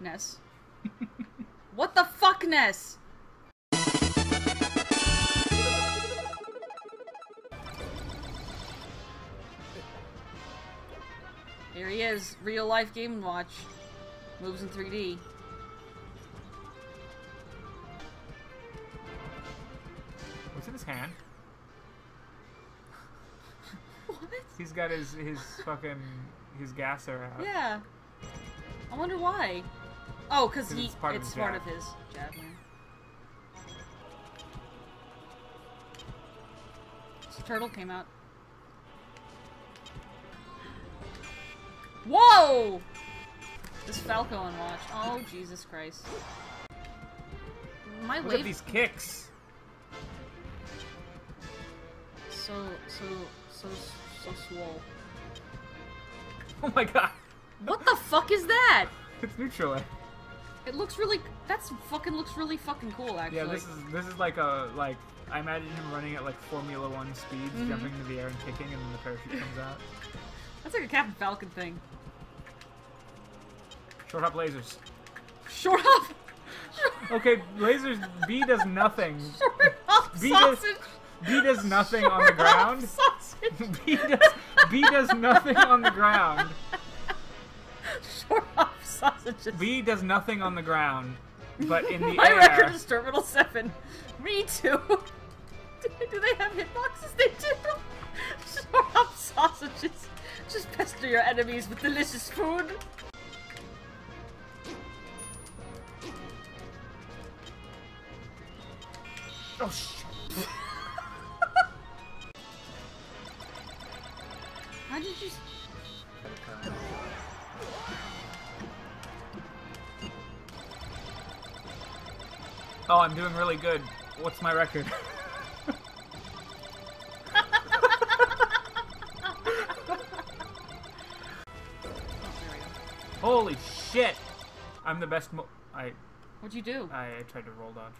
Ness. what the fuck, Ness? Here he is, real life Game & Watch. Moves in 3D. What's in his hand? What? He's got his his fucking his gasser out. Yeah. I wonder why. Oh, because 'Cause he it's part of it's his part jab. of his jab. So turtle came out. Whoa! This Falco on watch. Oh Jesus Christ! My Look wave at these kicks. so so so so swole. Oh my god. What the fuck is that? It's neutral. It looks really. That's fucking looks really fucking cool. Actually. Yeah, this is this is like a like I imagine him running at like Formula One speeds, Mhm. jumping into the air and kicking, and then the parachute comes out. That's like a Captain Falcon thing. Short hop lasers. Short hop. Okay, lasers. B does nothing. Short up B does- sausage. B does nothing on the ground. Sausage. B does B does nothing on the ground. Short hop sausages. B does nothing on the ground, but in the My air. record is Terminal Seven. Me too. do do they have hitboxes? They do. Short hop sausages. Just pester your enemies with delicious food. Oh shit. How did you? Oh, I'm doing really good. What's my record? There we go. Holy shit! I'm the best. Mo- I What'd you do? I, I tried to roll dodge.